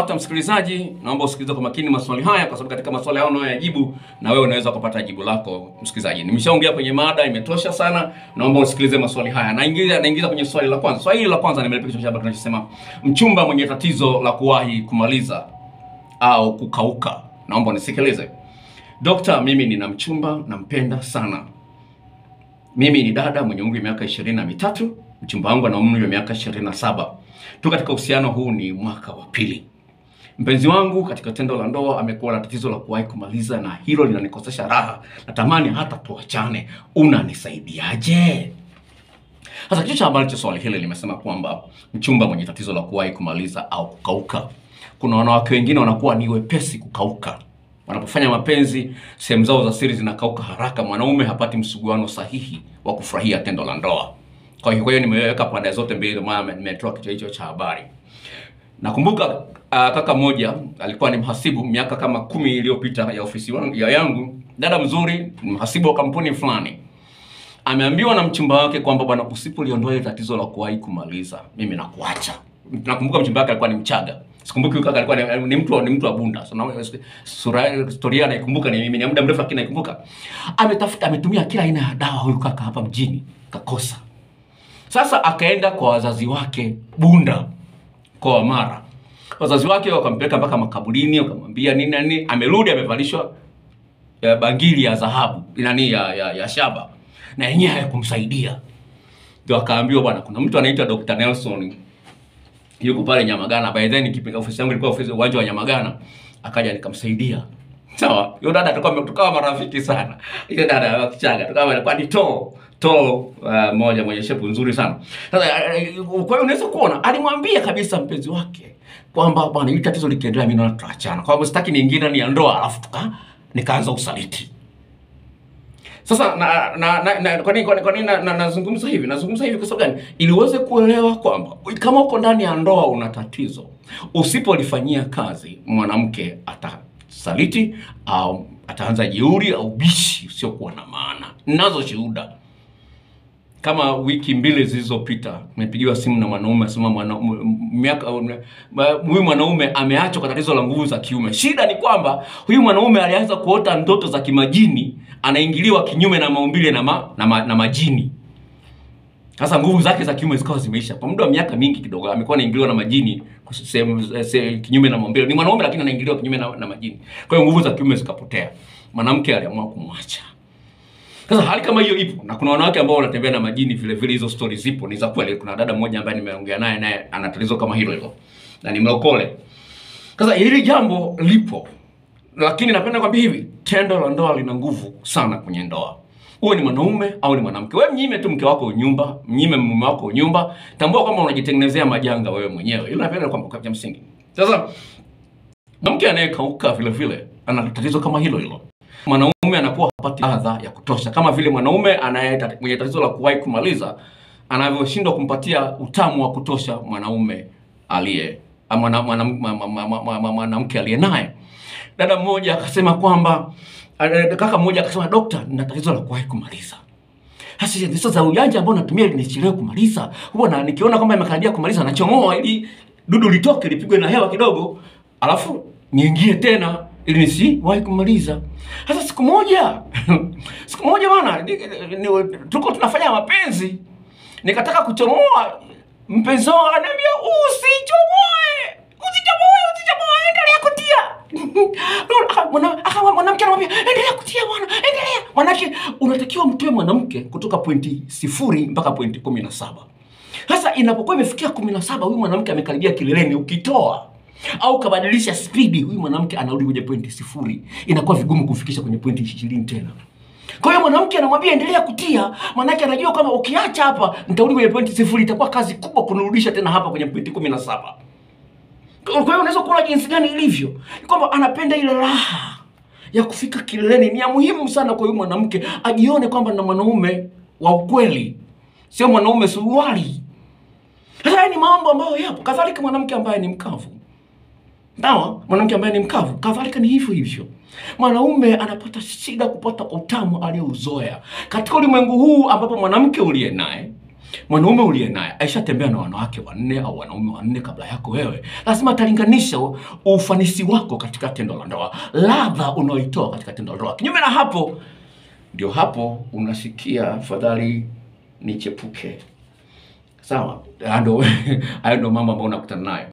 Hata msikilizaji, naomba usikilize kwa makini maswali haya, kwa sababu katika maswali hayo unayoyajibu na wewe unaweza kupata jibu lako. Msikilizaji, nimeshaongea kwenye mada, imetosha sana. Naomba usikilize maswali haya. Naingiza naingiza kwenye swali la kwanza. Swali la kwanza nimelipa kichwa chake kinachosema mchumba mwenye tatizo la kuwahi kumaliza au kukauka. Naomba nisikilize. Dokta, mimi nina mchumba nampenda sana. Mimi ni dada mwenye umri wa miaka ishirini na mitatu. Mchumba wangu ana umri wa miaka ishirini na saba. Tu katika uhusiano huu ni mwaka wa pili. Mpenzi wangu katika tendo la ndoa amekuwa na tatizo la kuwahi kumaliza, na hilo linanikosesha raha. Natamani hata tuachane, unanisaidiaje? Sasa kichwa cha habari cha swali hili limesema kwamba mchumba mwenye tatizo la kuwahi kumaliza au kukauka. Kuna wanawake wengine wanakuwa ni wepesi kukauka wanapofanya mapenzi, sehemu zao za siri zinakauka haraka. Mwanaume hapati msuguano sahihi wa kufurahia tendo la ndoa. Kwa hiyo nimeweka pande zote mbili, maana nimetoa kichwa hicho cha habari. Nakumbuka uh, kaka moja alikuwa ni mhasibu miaka kama kumi iliyopita ya ofisi ya yangu, dada mzuri, mhasibu wa kampuni fulani, ameambiwa na mchumba wake kwamba bwana, usipoliondoa tatizo la kuwahi kumaliza, mimi nakuacha. Nakumbuka mchumba wake alikuwa ni Mchaga, sikumbuki kaka alikuwa ni, ni mtu ni mtu wa Bunda. So, na, sura historia naikumbuka ni mimi ni muda mrefu, lakini naikumbuka. Ametafuta, ametumia kila aina ya dawa huyu kaka hapa mjini, kakosa. Sasa akaenda kwa wazazi wake Bunda mkoa wa Mara. Wazazi wake wakampeleka mpaka makaburini, wakamwambia nini na nini. Amerudi amevalishwa ya bangili ya dhahabu nani ya, ya, ya shaba na yenyewe hayakumsaidia. Ndio akaambiwa bwana, kuna mtu anaitwa Dr. Nelson yuko pale Nyamagana. By then ofisi yangu ilikuwa ofisi uwanja wa Nyamagana, akaja nikamsaidia. Sawa, yule dada tukawa tukawa marafiki sana. Ile dada wa Kichaga tukawa alikuwa ni to to uh, moja mwenye shepu nzuri sana. Sasa uh, kwa hiyo unaweza kuona alimwambia kabisa mpenzi wake kwamba bwana, hili tatizo likiendelea mimi naona tutaachana. Kwa sababu sitaki niingie ni ndoa alafu tuka nikaanza usaliti. Sasa na na, na, na kwa nini kwa nini na, nini na- na- nazungumza hivi? Nazungumza hivi kwa sababu gani? Ili uweze kuelewa kwamba kama uko ndani ya ndoa una tatizo, usipolifanyia kazi, mwanamke atasaliti au ataanza jeuri au bishi usiokuwa na maana. Nazo shuhuda kama wiki mbili zilizopita nimepigiwa simu na mwanaume asema miaka huyu mwanaume ameachwa kwa tatizo la nguvu za kiume. Shida ni kwamba huyu mwanaume alianza kuota ndoto za kimajini, anaingiliwa kinyume na maumbile na, ma, na, ma, na majini. Sasa nguvu zake za kiume zikawa zimeisha kwa muda wa miaka mingi kidogo, amekuwa anaingiliwa na majini sehemu se, kinyume na maumbile. Ni mwanaume lakini anaingiliwa kinyume na, na majini, kwa hiyo nguvu za kiume zikapotea. Mwanamke aliamua kumwacha. Sasa hali kama hiyo ipo na kuna wanawake ambao wanatembea na majini vile vile. Hizo stories zipo, ni za kweli. Kuna dada mmoja ambaye nimeongea naye, naye ana tatizo kama hilo hilo na ni mlokole. Sasa hili jambo lipo, lakini napenda kwambia hivi, tendo la ndoa lina nguvu sana kwenye ndoa. Uwe ni mwanaume au ni mwanamke, wewe mnyime tu mke wako nyumba, mnyime mume wako nyumba, tambua kwamba unajitengenezea majanga wewe mwenyewe. Hilo napenda kwamba kwa msingi. Sasa mwanamke anayekauka vile vile ana tatizo kama hilo hilo mwanaume anakuwa hapati adha ya kutosha, kama vile mwanaume anaye mwenye tatizo la kuwahi kumaliza anavyoshindwa kumpatia utamu wa kutosha mwanaume aliye mwanamke aliye naye. Dada mmoja akasema kwamba kaka mmoja akasema, dokta, nina tatizo la kuwahi kumaliza. Hasa hizo za ujanja ambao natumia ili nisichelewe kumaliza, huwa na nikiona kwamba imekaribia kumaliza nachomoa ili dudu litoke lipigwe na hewa kidogo, alafu niingie tena ili nisiwahi kumaliza. Hasa siku moja siku moja ni- tuko tunafanya mapenzi, nikataka kuchomoa, mpenzi wangu usichomoe, usichomoe, usichomoe, endelea kutia Aka- mwana- aka- mwanamke anamwambia endelea kutia bwana, endelea. Manake unatakiwa mtoe mwanamke kutoka pointi sifuri mpaka pointi kumi na saba. Sasa inapokuwa imefikia kumi na saba, huyu mwanamke amekaribia kileleni, ukitoa au kabadilisha spidi, huyu mwanamke anarudi kwenye pointi sifuri, inakuwa vigumu kufikisha kwenye pointi ishirini tena. Kwa hiyo mwanamke anamwambia endelea kutia, maanake anajua kwamba ukiacha hapa nitarudi kwenye pointi sifuri, itakuwa kazi kubwa kunirudisha tena hapa kwenye pointi kumi na saba. Kwa hiyo unaweza kuona jinsi gani ilivyo, kwamba anapenda ile raha ya kufika kileleni. Ni ya muhimu sana kwa huyu mwanamke ajione kwamba na mwanaume wa ukweli, sio mwanaume suruali. Sasa haya ni mambo ambayo yapo. Kadhalika mwanamke ambaye ni mkavu, sawa, mwanamke ambaye ni mkavu kadhalika ni hivyo hivyo. Mwanaume anapata shida kupata utamu aliyouzoea katika ulimwengu huu ambapo mwanamke uliye naye mwanaume uliye naye aishatembea na wanawake wanne au wanaume wanne kabla yako wewe, lazima atalinganisha ufanisi wako katika tendo la ndoa, ladha unaoitoa katika tendo la ndoa. Kinyume na hapo, ndio hapo unasikia fadhali nichepuke. Sawa, hayo ndio mambo ambayo unakutana nayo.